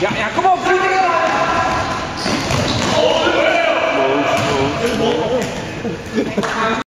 Ja, ja, kom op, drie oh, Oh,